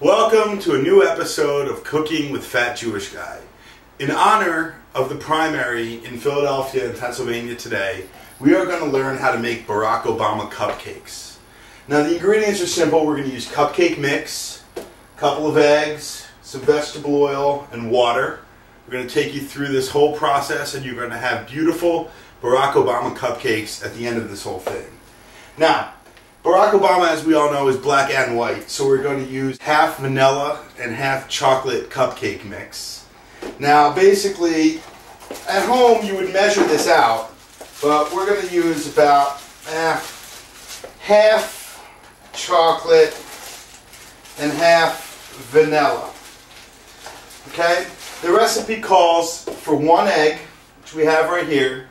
Welcome to a new episode of Cooking with Fat Jewish Guy. In honor of the primary in Philadelphia and Pennsylvania today, we are going to learn how to make Barack Obama cupcakes. Now the ingredients are simple. We're going to use cupcake mix, a couple of eggs, some vegetable oil, and water. We're going to take you through this whole process and you're going to have beautiful Barack Obama cupcakes at the end of this whole thing. Now, Barack Obama, as we all know, is black and white, so we're going to use half vanilla and half chocolate cupcake mix. Now, basically, at home you would measure this out, but we're going to use about eh, half chocolate and half vanilla. Okay? The recipe calls for one egg, which we have right here,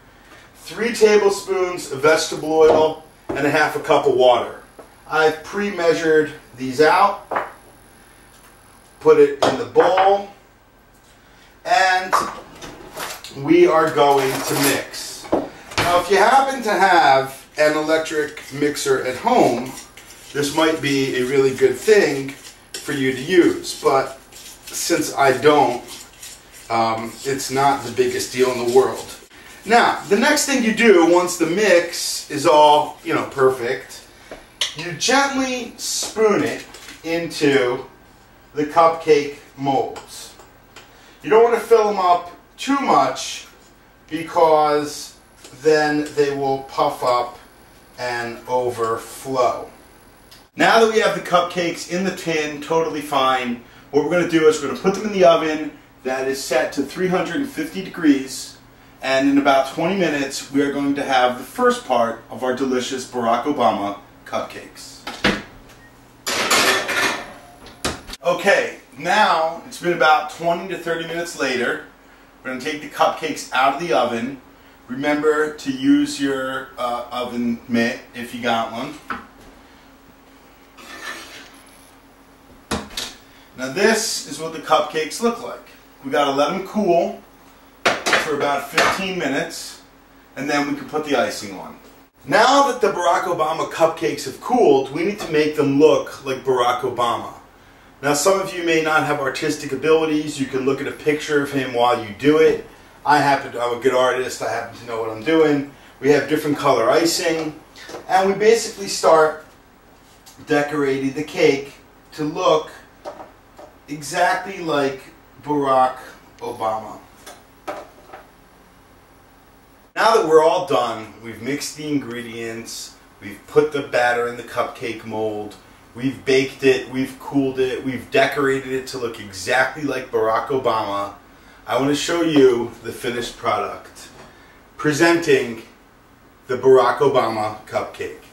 three tablespoons of vegetable oil, and a half a cup of water. I've pre-measured these out, put it in the bowl, and we are going to mix. Now if you happen to have an electric mixer at home, this might be a really good thing for you to use, but since I don't, um, it's not the biggest deal in the world. Now, the next thing you do once the mix is all, you know, perfect, you gently spoon it into the cupcake molds. You don't want to fill them up too much because then they will puff up and overflow. Now that we have the cupcakes in the tin, totally fine, what we're going to do is we're going to put them in the oven that is set to 350 degrees and in about 20 minutes we are going to have the first part of our delicious Barack Obama cupcakes. Okay, now it's been about 20 to 30 minutes later. We're going to take the cupcakes out of the oven. Remember to use your uh, oven mitt if you got one. Now this is what the cupcakes look like. We got to let them cool for about 15 minutes and then we can put the icing on. Now that the Barack Obama cupcakes have cooled, we need to make them look like Barack Obama. Now some of you may not have artistic abilities, you can look at a picture of him while you do it. I happen to, I'm a good artist, I happen to know what I'm doing. We have different color icing, and we basically start decorating the cake to look exactly like Barack Obama. Now that we're all done, we've mixed the ingredients, we've put the batter in the cupcake mold, we've baked it, we've cooled it, we've decorated it to look exactly like Barack Obama. I want to show you the finished product. Presenting the Barack Obama cupcake.